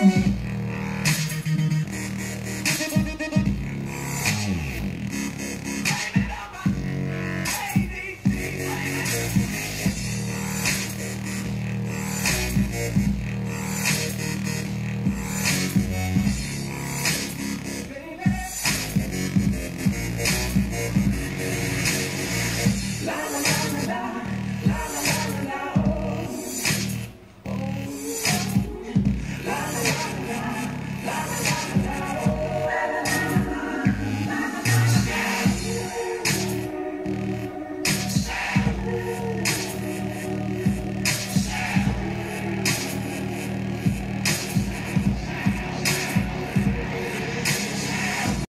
Amen.